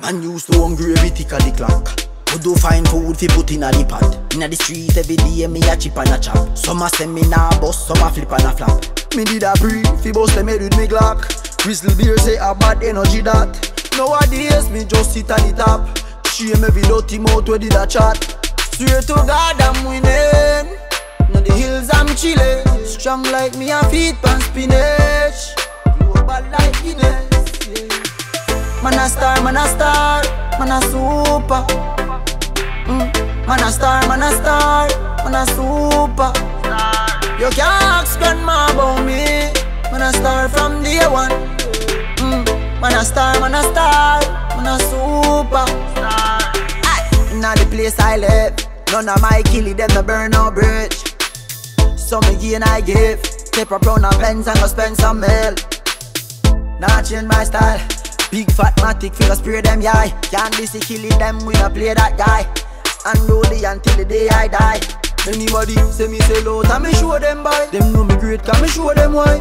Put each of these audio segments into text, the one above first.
Man used to hungry every tick of the clock. Who do find food fi put in a the pot Inna the street every day me a chip and a chop. Some a send me nah bust, some a flip and a flap Me did a breathe, fi bust them head with me Glock. Crystal beer say a bad energy that. Nowadays me just sit at the top. Shame every dirty mouth where did a chat? Swear to God I'm winning. Now the hills I'm chilling. Strong like me and feet pan spinach. Global like Guinness yeah. Man a star, man a star, man a super mm. Man a star, man a star, man a super You can't ask grandma about me. Man a star from day one. Mm. Man a star, man a star, man a super Aye. Inna the place I live None of my killie them no burn no bridge. So me gain I give. Take a pound of pens and go spend some mil. Not change my style Big fat matic feel spray them yai Can't be see killing them we not play that guy. And Unruly until the day I die. Anybody say me say low, and me show them by Them know me great, can me show them why.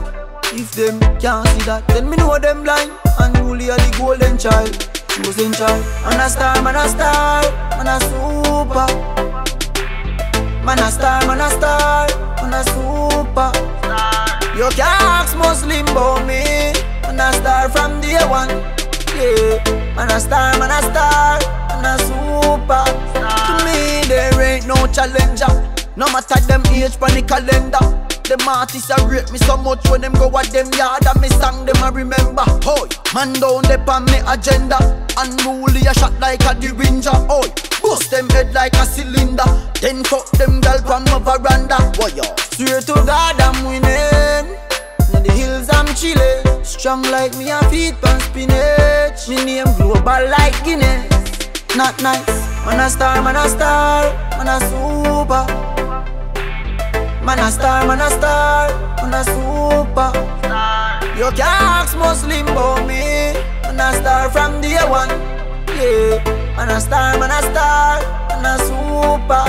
If them can't see that, then me know them blind. Unruly are the golden child. Chosen child. Man a star, man a star, man a super. Man a star, man a star, man a super. You can't ask Muslim about me. Man a star from day one Yeah Man a star, man a star, man a super To me there ain't no challenger No matter them age pon the calendar them artists a rate me so much when them go at them yard and me song them a remember. Hoy, man down there on me agenda. Unruly a shot like a derringer. Hoy, bust them head like a cylinder. Then fuck them gal from my veranda. Why yo? Swear to God I'm winning. Strong like me and feet pan spinach. Me name global like Guinness. Not nice. Man a star, man a star, man a super. Man a star, man a star, man a super. You can't ask Muslim about me. Man a star from day one. Yeah. Man a star, man a star, man a super.